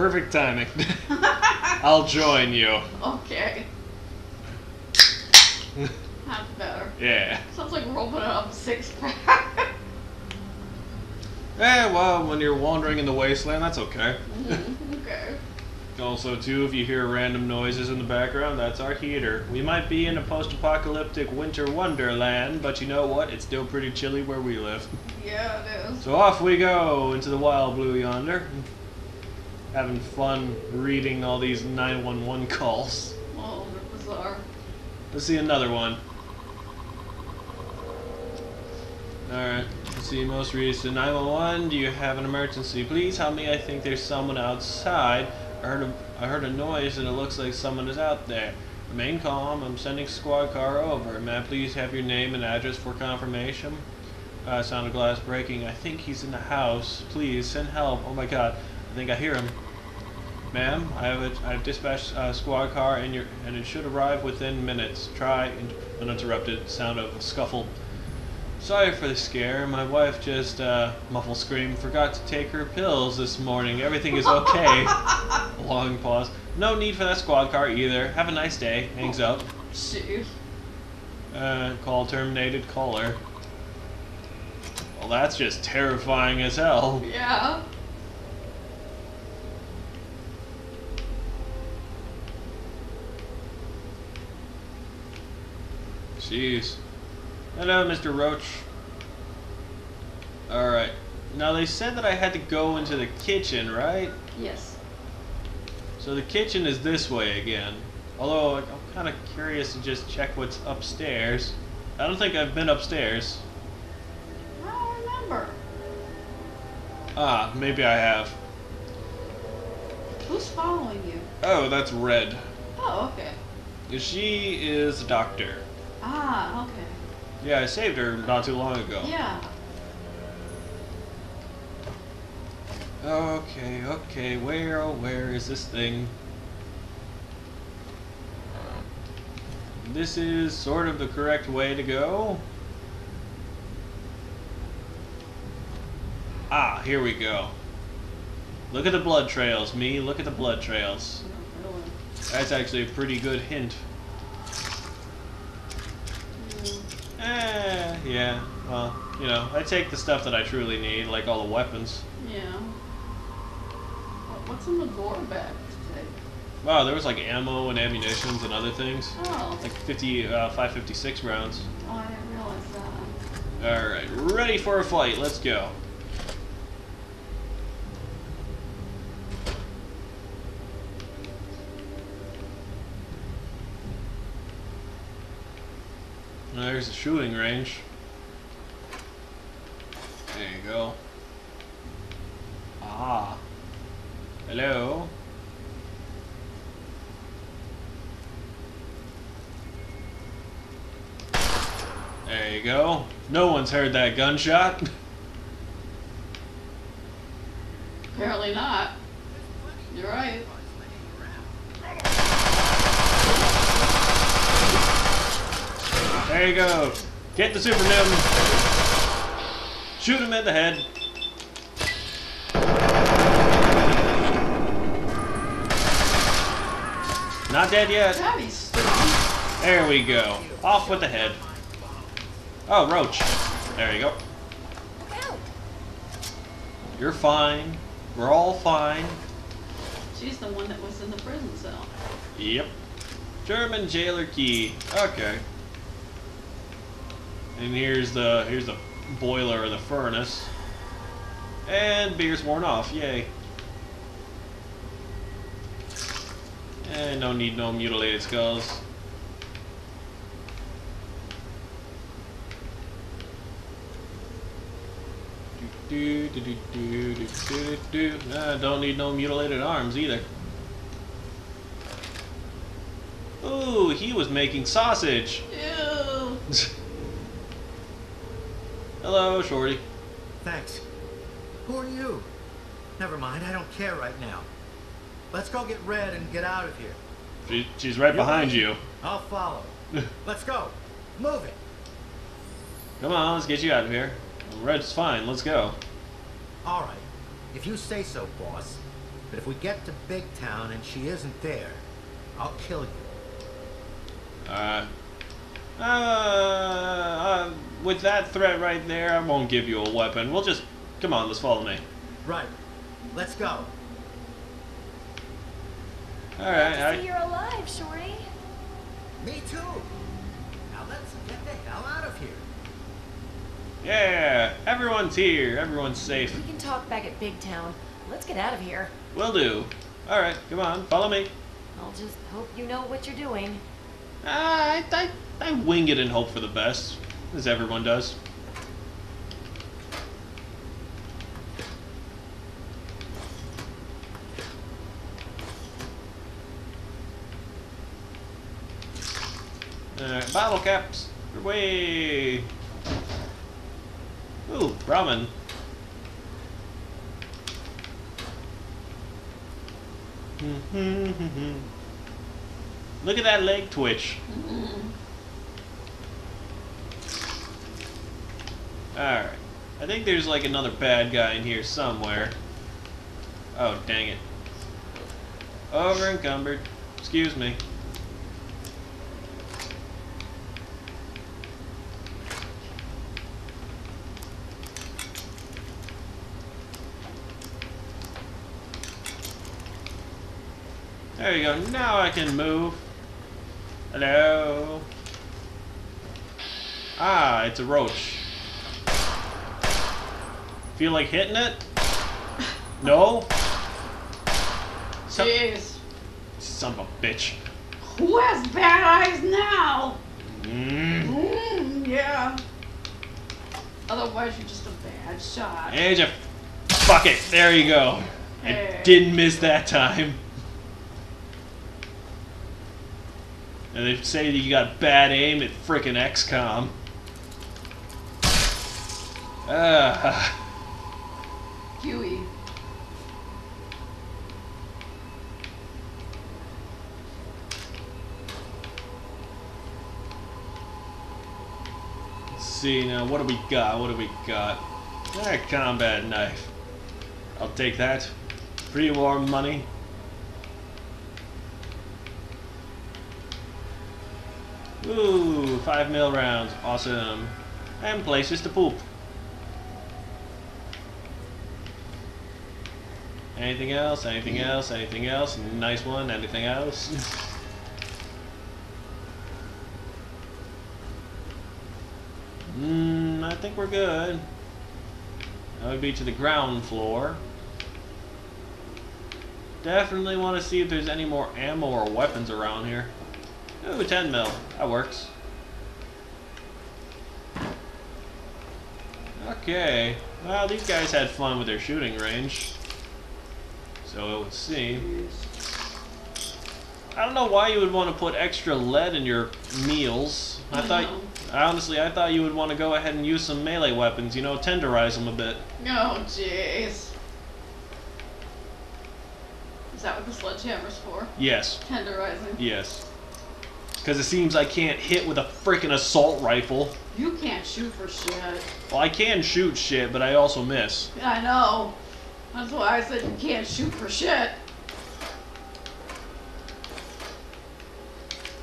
Perfect timing. I'll join you. Okay. That's better. Yeah. Sounds like we're opening up a six pack. Eh, well, when you're wandering in the wasteland, that's okay. okay. Also, too, if you hear random noises in the background, that's our heater. We might be in a post-apocalyptic winter wonderland, but you know what? It's still pretty chilly where we live. Yeah, it is. So off we go into the wild blue yonder. Having fun reading all these 911 calls. Oh, they're bizarre. Let's see another one. Alright, let's see, most recent 911. Do you have an emergency? Please help me. I think there's someone outside. I heard a, I heard a noise and it looks like someone is out there. Remain calm. I'm sending squad car over. May I please have your name and address for confirmation? Uh, sound of glass breaking. I think he's in the house. Please send help. Oh my god. I think I hear him. Ma'am, I have a, I have dispatched a squad car and your and it should arrive within minutes. Try in- uninterrupted sound of a scuffle. Sorry for the scare. My wife just uh, muffled scream forgot to take her pills this morning. Everything is okay. Long pause. No need for that squad car either. Have a nice day. Hangs up. Shoot. Uh, call terminated. Caller. Well, that's just terrifying as hell. Yeah. Jeez. Hello, Mr. Roach. Alright. Now, they said that I had to go into the kitchen, right? Yes. So the kitchen is this way again. Although, I'm kind of curious to just check what's upstairs. I don't think I've been upstairs. I don't remember. Ah, maybe I have. Who's following you? Oh, that's Red. Oh, okay. She is a doctor. Ah, okay. Yeah, I saved her not too long ago. Yeah. Okay, okay, where, oh, where is this thing? This is sort of the correct way to go. Ah, here we go. Look at the blood trails, me. Look at the blood trails. That's actually a pretty good hint. Mm, Eh, yeah. Well, you know, I take the stuff that I truly need, like all the weapons. yeah. What's in the gore bag today? Wow, there was like ammo and ammunitions and other things. Oh. Like 50, uh, 556 rounds. Oh, I didn't realize that. Alright, ready for a fight. Let's go. There's the shooting range. There you go. Ah. Hello. There you go. No one's heard that gunshot. Apparently not. You're right. There you go. Get the super nim. Shoot him in the head. Not dead yet. God, he's stupid. There we go. Off with the head. Oh, Roach. There you go. You're fine. We're all fine. She's the one that was in the prison cell. Yep. German jailer key. Okay. And here's the here's the boiler or the furnace. And beer's worn off. Yay. And no need no mutilated skulls. Do, do, do, do, do, do, do, do. Uh, don't need no mutilated arms either. Ooh, he was making sausage. Ew. Hello, Shorty. Thanks. Who are you? Never mind, I don't care right now. Let's go get Red and get out of here. She, she's right behind you. I'll follow. Let's go. Move it. Come on, let's get you out of here. Red's fine, let's go. All right. If you say so, boss. But if we get to Big Town and she isn't there, I'll kill you. Uh, uh, uh, with that threat right there, I won't give you a weapon. We'll just, come on, let's follow me. Right. Let's go. Alright, Glad to see you're alive, Shorty. Me too. Now let's get the hell out of here. yeah, everyone's here, everyone's safe. We can talk back at Big Town. Let's get out of here. Will do. Alright, come on, follow me. I'll just hope you know what you're doing. I, I, I wing it and hope for the best, as everyone does. Alright, bottle caps, away! Ooh, ramen. Look at that leg twitch. Mm-hmm. Alright. I think there's like another bad guy in here somewhere. Oh, dang it. Over encumbered. Excuse me. There you go. Now I can move. Hello. Ah, it's a roach. Feel like hitting it? No? Jeez. son of a bitch. Who has bad eyes now? Mm. Mm, yeah. Otherwise, you're just a bad shot. And you fuck it. There you go. I Hey. didn't miss that time. And they say that you got bad aim at frickin' XCOM. Ah. Huey. Let's see now, what do we got? What do we got? Ah, combat knife. I'll take that. Pre-war money. Ooh, five mil rounds. Awesome. And places to poop. Anything else? Anything else? Anything else? Nice one. Anything else? Hmm, I think we're good. That would be to the ground floor. Definitely want to see if there's any more ammo or weapons around here. Ooh, 10 mil. That works. Okay. Well, these guys had fun with their shooting range. So it would seem. I don't know why you would want to put extra lead in your meals. I I thought, know. honestly, I thought you would want to go ahead and use some melee weapons. You know, tenderize them a bit. Oh, jeez. Is that what the sledgehammer's for? Yes, Tenderizing. yes. Because it seems I can't hit with a freaking assault rifle. You can't shoot for shit. Well, I can shoot shit, but I also miss. Yeah, I know. That's why I said you can't shoot for shit.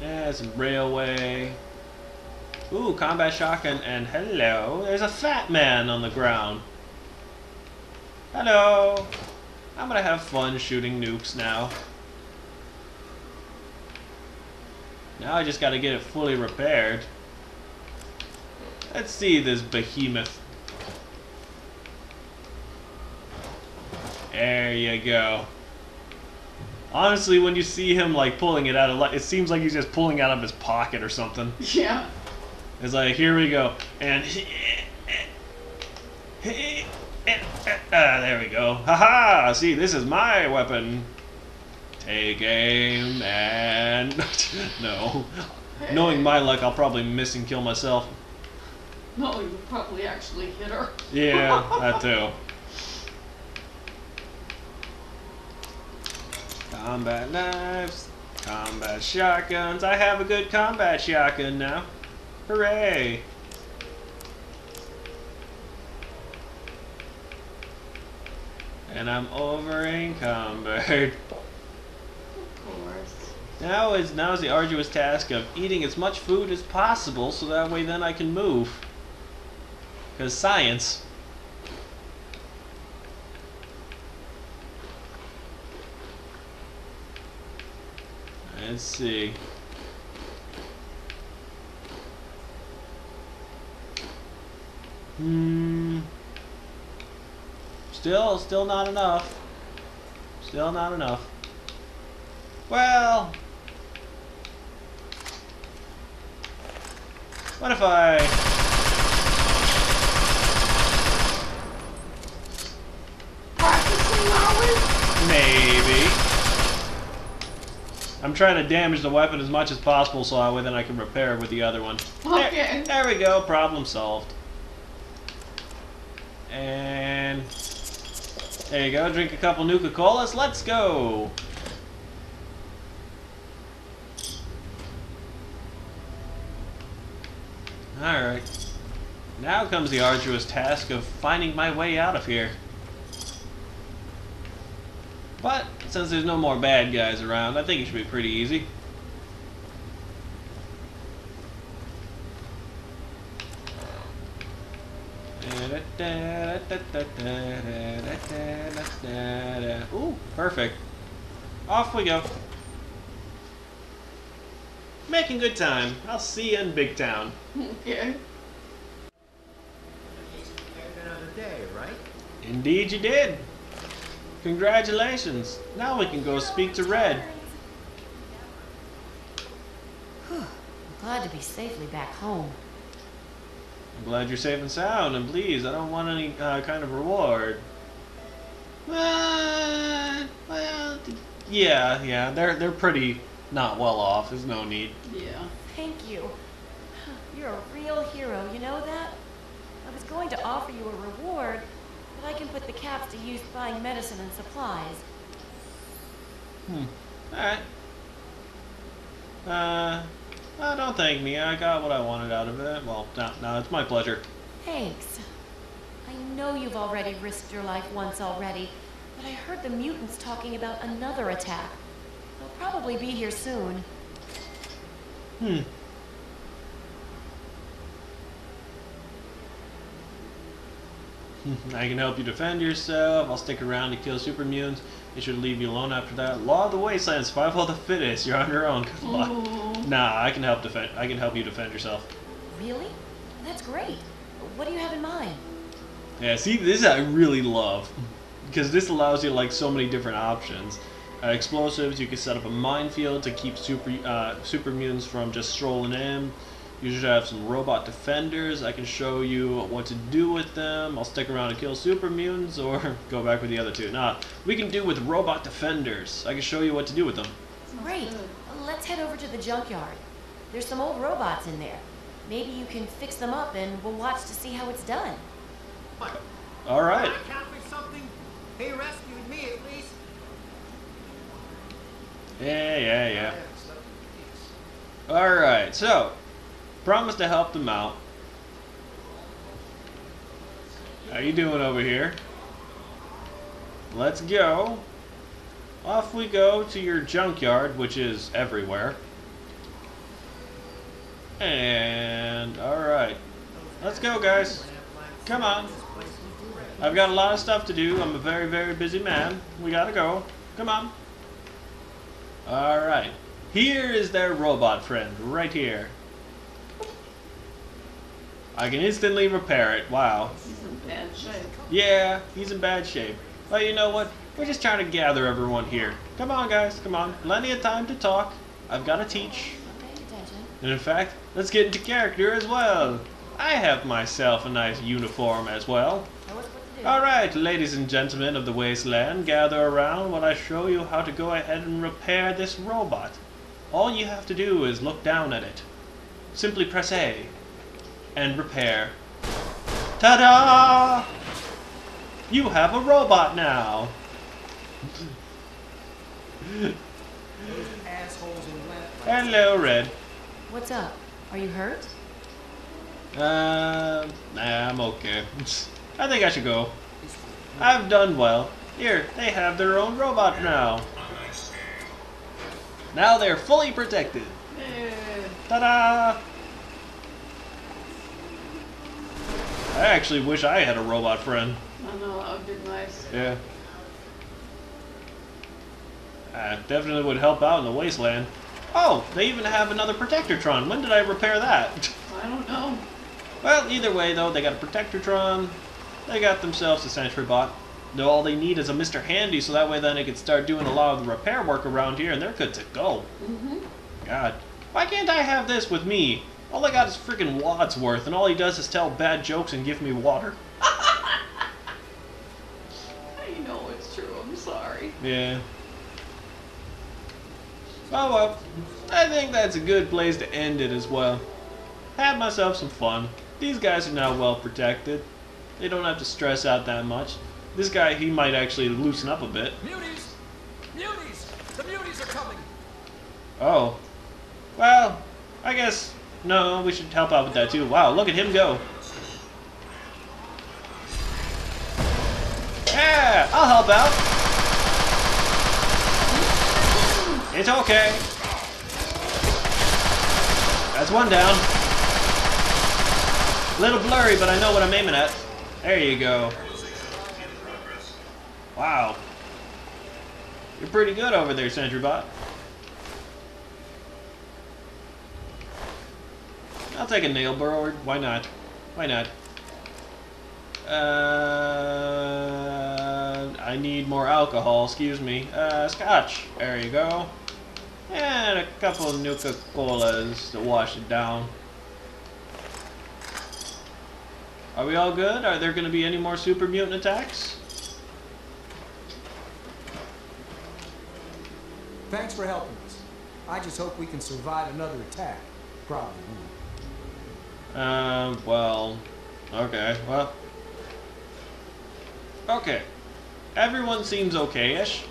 Yeah, some railway. Ooh, combat shotgun, and hello, there's a fat man on the ground. Hello. I'm gonna have fun shooting nukes now. Now I just gotta get it fully repaired. Let's see this behemoth. There you go. Honestly, when you see him like pulling it out of, it seems like he's just pulling out of his pocket or something. Yeah. It's like, here we go, and ah, there we go. Haha! See, this is my weapon. Take aim and no. Knowing my luck, I'll probably miss and kill myself. No, you probably actually hit her. Yeah, that too. Combat knives, combat shotguns. I have a good combat shotgun now. Hooray! And I'm over encumbered. Of course. Now is now is the arduous task of eating as much food as possible so that way then I can move. Cause science. Let's see. Hmm. Still, still not enough. Still not enough. Well. What if I. Practicing? Maybe. I'm trying to damage the weapon as much as possible so that way then I can repair it with the other one. Okay. There, there we go, problem solved. And there you go, drink a couple Nuka Colas, let's go! Alright. Now comes the arduous task of finding my way out of here. But since there's no more bad guys around, I think it should be pretty easy. Ooh, perfect. Off we go. Making good time. I'll see you in Big Town. Okay. Another day, right? Indeed you did. Congratulations. Now we can go speak to Red. Whew. I'm glad to be safely back home. I'm glad you're safe and sound, and please, I don't want any uh, kind of reward. Uh, well, yeah, yeah, they're they're pretty not well off. There's no need. Yeah. Thank you. You're a real hero, you know that? I was going to offer you a reward, but I can put the caps to use buying medicine and supplies. Hmm. All right. Uh, well, don't thank me. I got what I wanted out of it. Well, no, no, it's my pleasure. Thanks. I know you've already risked your life once already, but I heard the mutants talking about another attack. They'll probably be here soon. Hmm. I can help you defend yourself. I'll stick around to kill super mutants. They should leave you alone after that. Law of the Wasteland, survival of the fittest. You're on your own. Good luck. Ooh. Nah, I can help defend. I can help you defend yourself. Really? That's great. What do you have in mind? Yeah, see, this I really love because this allows you like so many different options. Uh, explosives, you can set up a minefield to keep super uh, super mutants from just strolling in. You should have some robot defenders. I can show you what to do with them. I'll stick around and kill super mutants or go back with the other two. Nah, we can do with robot defenders. I can show you what to do with them. Great. Let's head over to the junkyard. There's some old robots in there. Maybe you can fix them up and we'll watch to see how it's done. All right. I count for something? He rescued me at least. Yeah, yeah, yeah. All right. So, promise to help them out. How you doing over here? Let's go. Off we go to your junkyard, which is everywhere. And all right, let's go, guys. Come on. I've got a lot of stuff to do. I'm a very, very busy man. We gotta go. Come on. All right. Here is their robot friend, right here. I can instantly repair it. Wow. He's in bad shape. Yeah, he's in bad shape. But you know what? We're just trying to gather everyone here. Come on, guys. Come on. Plenty of time to talk. I've got to teach. And in fact, let's get into character as well. I have myself a nice uniform as well. Show us what to. Alright, ladies and gentlemen of the wasteland, gather around while I show you how to go ahead and repair this robot. All you have to do is look down at it. Simply press A and repair. Ta-da! You have a robot now! Assholes in left. Hello, Red. What's up? Are you hurt? Uh, nah, I'm okay. I think I should go. I've done well. Here, they have their own robot now. Now they're fully protected. Yeah. Ta-da! I actually wish I had a robot friend. I know, that would be nice. Yeah. Uh, definitely would help out in the wasteland. Oh, they even have another Protectortron. When did I repair that? I don't know. well, either way though, they got a Protectortron. They got themselves a Sentry Bot. Now all they need is a Mr. Handy, so that way then they can start doing a lot of the repair work around here, and they're good to go. Mm-hmm. God, why can't I have this with me? All I got is freaking Wadsworth, and all he does is tell bad jokes and give me water. I know it's true. I'm sorry. Yeah. Oh well, I think that's a good place to end it as well. Had myself some fun. These guys are now well protected. They don't have to stress out that much. This guy, he might actually loosen up a bit. Muties! Muties! The muties are coming! Oh. Well, I guess, no, we should help out with that too. Wow, look at him go. Yeah, I'll help out. It's okay. That's one down. A Little blurry, but I know what I'm aiming at. There you go. Wow. You're pretty good over there, SentryBot. I'll take a nail burrower. Why not? Why not? Uh, I need more alcohol. Excuse me. Uh, scotch. There you go. And a couple of Nuka Colas to wash it down. Are we all good? Are there going to be any more super mutant attacks? Thanks for helping us. I just hope we can survive another attack. Probably won't. Um, well, okay, well. Okay. Everyone seems okay-ish.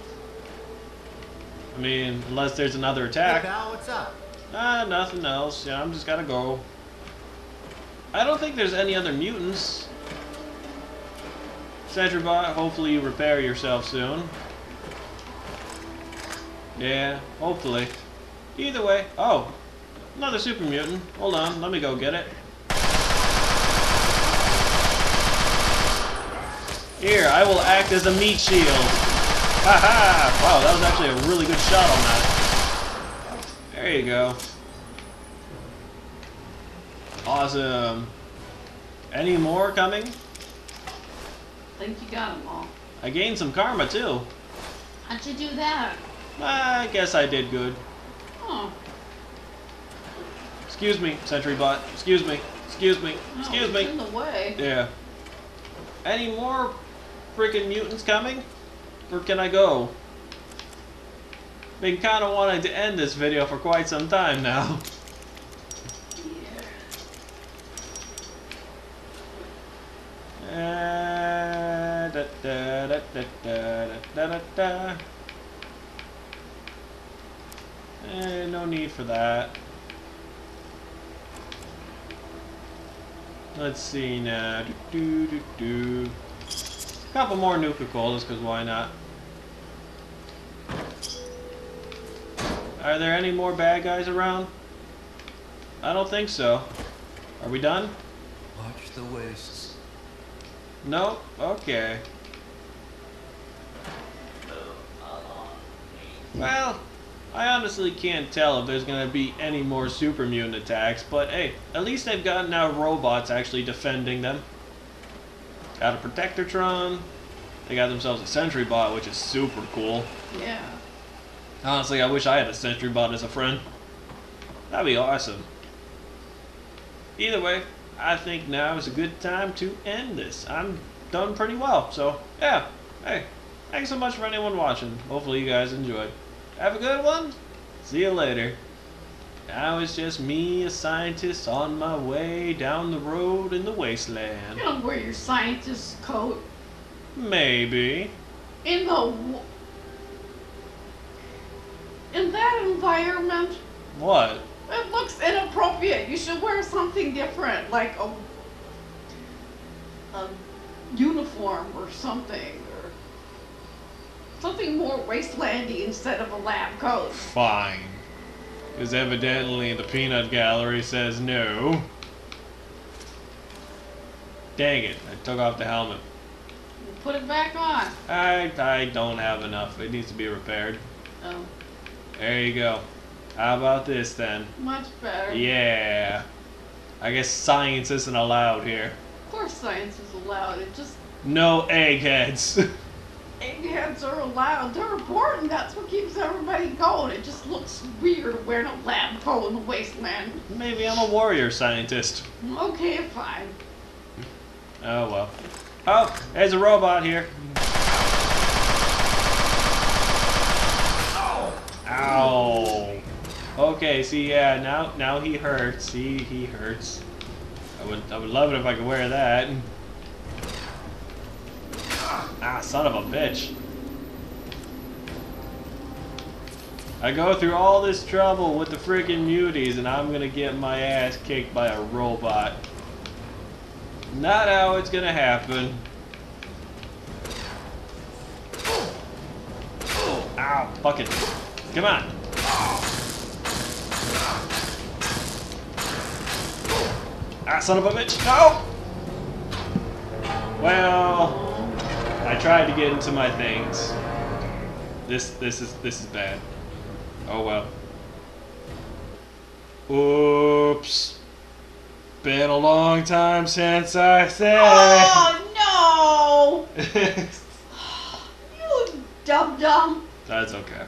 I mean, unless there's another attack. Hey, pal, what's up? Ah, nothing else. Yeah, I'm just gotta go. I don't think there's any other mutants. Sentry Bot, hopefully you repair yourself soon. Yeah, hopefully. Either way. Oh, another super mutant. Hold on, let me go get it. Here, I will act as a meat shield. Haha! Wow, that was actually a really good shot on that. There you go. Awesome. Any more coming? I think you got them all. I gained some karma too. How'd you do that? I guess I did good. Oh, Excuse me, Sentry Bot. Excuse me. Excuse me. no, Excuse it's me. in the way. Yeah. Any more freaking mutants coming? Where can I go? Been kinda wanting to end this video for quite some time now. Eh, no need for that. Let's see now. Do, do, do, do. Couple more Nuka Colas, because why not? Are there any more bad guys around? I don't think so. Are we done? Watch the wastes. Nope, Okay. Well, I honestly can't tell if there's gonna be any more super mutant attacks, but hey, at least they've gotten now robots actually defending them. Got a Protectortron. They got themselves a Sentry Bot, which is super cool. Yeah. Honestly, I wish I had a Sentry Bot as a friend. That'd be awesome. Either way, I think now is a good time to end this. I'm done pretty well, so yeah. Hey, thanks so much for anyone watching. Hopefully you guys enjoyed. Have a good one. See you later. Now it's just me, a scientist, on my way down the road in the wasteland. You don't wear your scientist coat Maybe. in the in that environment. What? It looks inappropriate. You should wear something different, like a a uniform or something. Or Something more wastelandy instead of a lab coat. Fine. Because evidently the peanut gallery says no. Dang it, I took off the helmet. Put it back on. I, I don't have enough. It needs to be repaired. Oh, There you go. How about this then? much better. Yeah. I guess science isn't allowed here. Of course science is allowed. It just No eggheads. eggheads are allowed. They're important. That's what keeps everybody going. It just looks weird wearing a lab coat in the wasteland. Maybe I'm a warrior scientist. Okay, fine. Oh well. Oh, there's a robot here. Oh. Ow. Okay, see, yeah, now now he hurts. See, he hurts. I would I would love it if I could wear that. Ah, son of a bitch. I go through all this trouble with the freaking muties and I'm gonna get my ass kicked by a robot. Not how it's gonna happen. Ow, fuck it. Come on. Ah, son of a bitch. No! Well, I tried to get into my things. This, this is, this is bad. Oh well. Oops. Been a long time since I said. Oh no! You dumb dumb. That's okay.